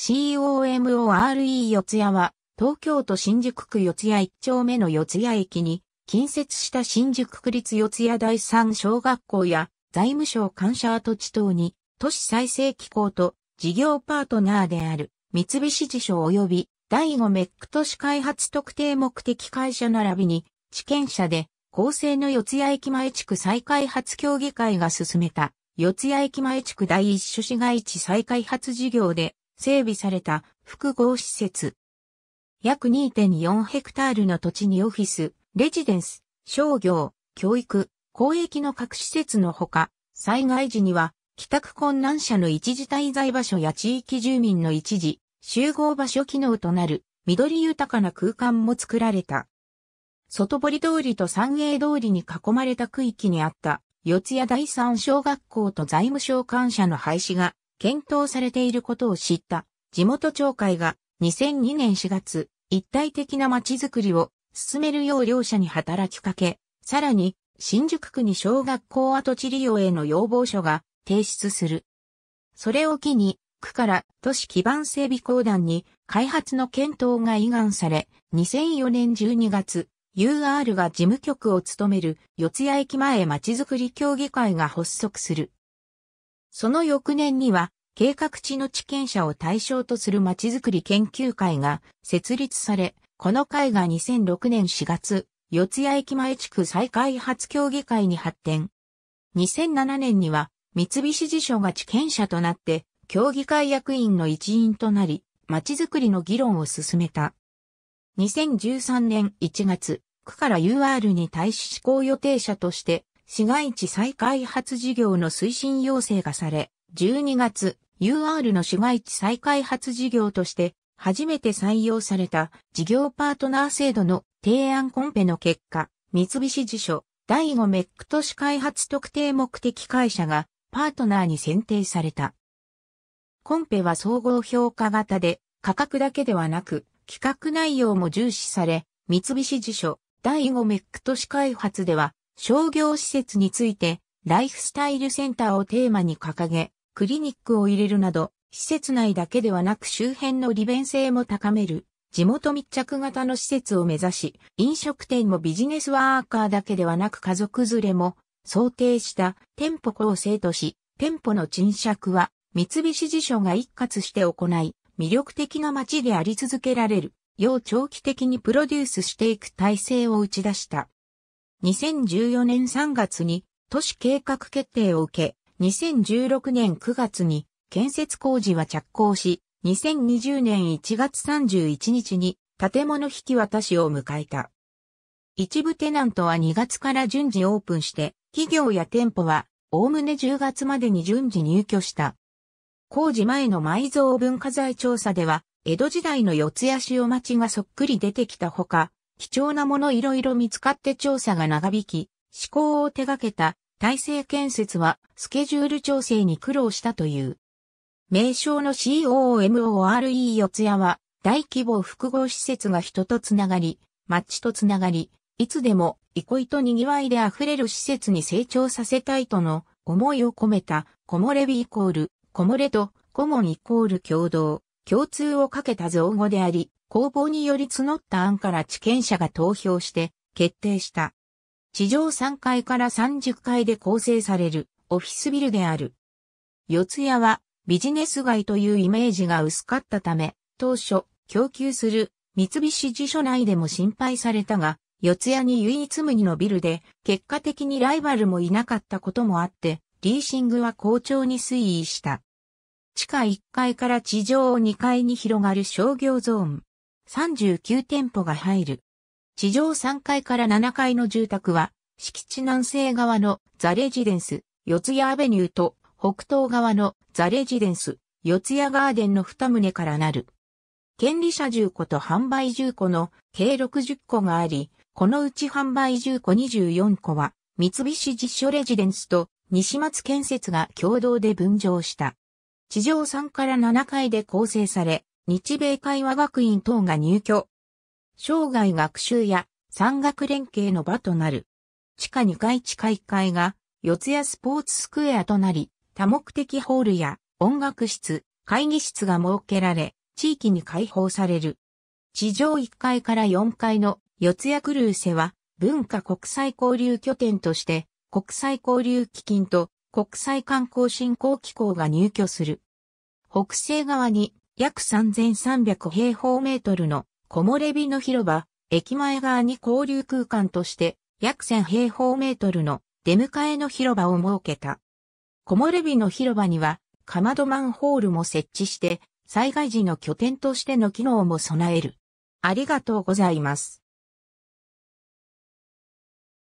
COMORE 四谷は、東京都新宿区四谷一丁目の四谷駅に、近接した新宿区立四谷第三小学校や財務省感謝跡地等に、都市再生機構と事業パートナーである三菱地所及び第5メック都市開発特定目的会社並びに、地権者で、公正の四谷駅前地区再開発協議会が進めた、四谷駅前地区第一種市街地再開発事業で、整備された複合施設。約2.4ヘクタールの土地にオフィス、レジデンス、商業、教育、公益の各施設のほか、災害時には、帰宅困難者の一時滞在場所や地域住民の一時、集合場所機能となる、緑豊かな空間も作られた。外堀通りと三栄通りに囲まれた区域にあった、四谷第三小学校と財務省官舎の廃止が、検討されていることを知った地元町会が2002年4月、一体的な街づくりを進めるよう両者に働きかけ、さらに新宿区に小学校跡地利用への要望書が提出する。それを機に、区から都市基盤整備公団に開発の検討が依願され、2004年12月、UR が事務局を務める四谷駅前街づくり協議会が発足する。その翌年には、計画地の地権者を対象とする街づくり研究会が設立され、この会が2006年4月、四谷駅前地区再開発協議会に発展。2007年には、三菱地所が地権者となって、協議会役員の一員となり、街づくりの議論を進めた。2013年1月、区から UR に対し施行予定者として、市街地再開発事業の推進要請がされ、12月、UR の市街地再開発事業として、初めて採用された事業パートナー制度の提案コンペの結果、三菱地所第5メック都市開発特定目的会社がパートナーに選定された。コンペは総合評価型で価格だけではなく企画内容も重視され、三菱地所第5メック都市開発では商業施設について、ライフスタイルセンターをテーマに掲げ、クリニックを入れるなど、施設内だけではなく周辺の利便性も高める、地元密着型の施設を目指し、飲食店もビジネスワーカーだけではなく家族連れも想定した店舗構成とし、店舗の賃借は三菱地所が一括して行い、魅力的な街であり続けられる、よう長期的にプロデュースしていく体制を打ち出した。2014年3月に都市計画決定を受け、2016年9月に建設工事は着工し、2020年1月31日に建物引き渡しを迎えた。一部テナントは2月から順次オープンして、企業や店舗はおおむね10月までに順次入居した。工事前の埋蔵文化財調査では、江戸時代の四谷塩町がそっくり出てきたほか、貴重なものいろいろ見つかって調査が長引き、施工を手掛けた大成建設はスケジュール調整に苦労したという。名称の COMORE 四谷は大規模複合施設が人とつながり、街とつながり、いつでも憩いと賑わいで溢れる施設に成長させたいとの思いを込めた木漏れ日イコール、木漏れと顧問イコール共同、共通をかけた造語であり、公募により募った案から地権者が投票して決定した。地上3階から30階で構成されるオフィスビルである。四谷はビジネス街というイメージが薄かったため、当初供給する三菱地所内でも心配されたが、四谷に唯一無二のビルで結果的にライバルもいなかったこともあって、リーシングは好調に推移した。地下1階から地上2階に広がる商業ゾーン。39店舗が入る。地上3階から7階の住宅は、敷地南西側のザレジデンス、四谷アベニューと北東側のザレジデンス、四谷ガーデンの2棟からなる。権利者10個と販売10個の計60個があり、このうち販売10個24個は、三菱実所レジデンスと西松建設が共同で分譲した。地上3から7階で構成され、日米会話学院等が入居。生涯学習や産学連携の場となる。地下2階地下1階が四谷スポーツスクエアとなり、多目的ホールや音楽室、会議室が設けられ、地域に開放される。地上1階から4階の四谷クルーセは文化国際交流拠点として国際交流基金と国際観光振興機構が入居する。北西側に約3300平方メートルの木漏れ日の広場、駅前側に交流空間として約1000平方メートルの出迎えの広場を設けた。木漏れ日の広場には、かまどマンホールも設置して、災害時の拠点としての機能も備える。ありがとうございます。